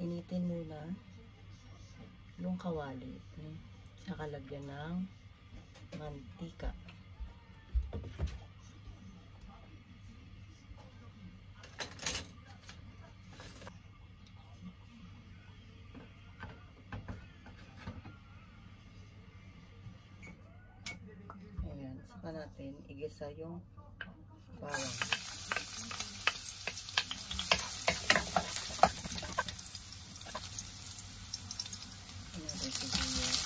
Painitin muna yung kawali. No? Saka lagyan ng mantika. Ayan. Saka natin igisa yung bawang. Ayan natin sibuyas.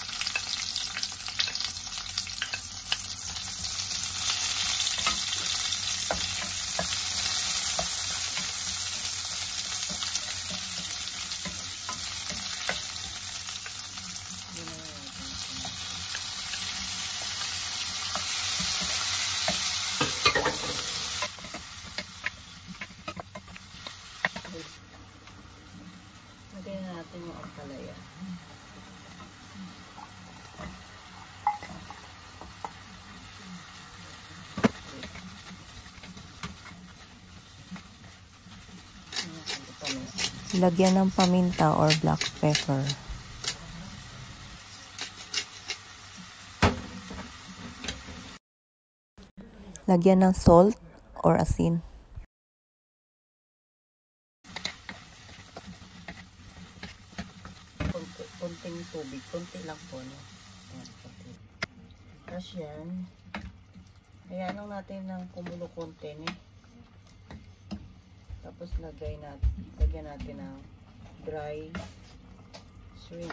Yun na lang natin. Lagyan na natin yung ampalaya. Lagyan ng paminta or black pepper. Lagyan ng salt or asin. Kunti, kunting tubig. Kunti lang po. No? Ayan, kunti. Tapos yan. Hayaan lang natin ng kumulo konti. Ne? Tapos lagay natin, lagyan natin ng dry shrimp.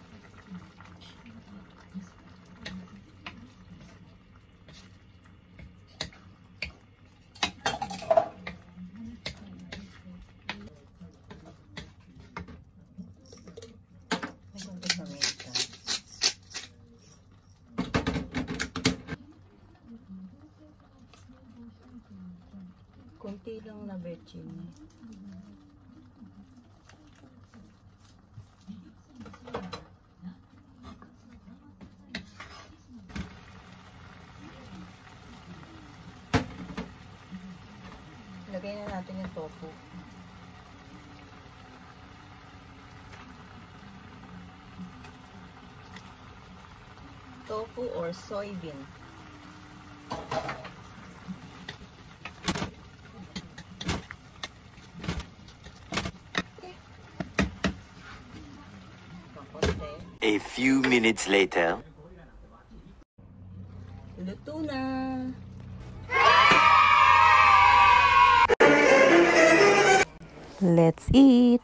Kunti lang na betchin. Lagay na natin yung tofu. Tofu or soybean. A few minutes later. Luto na! Let's eat!